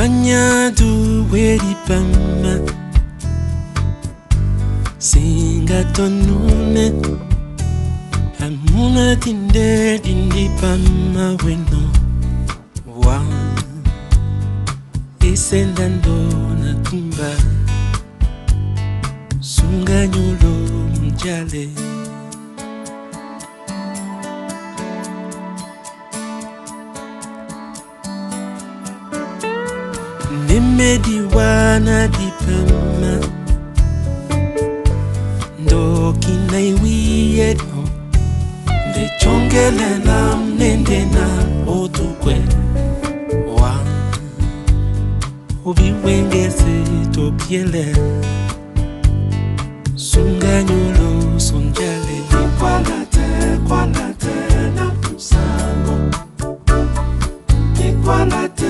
panyadu weri pama singatonune hamuna tinde dindi pama weno wa isendandona tumba sunganyulo mujale nemediwana dipama ndokinaiwiyeno ndechongelenam nendena otukwe wa oviwengese topiele sunganyolo sonjale kwanate na kusango kikwanate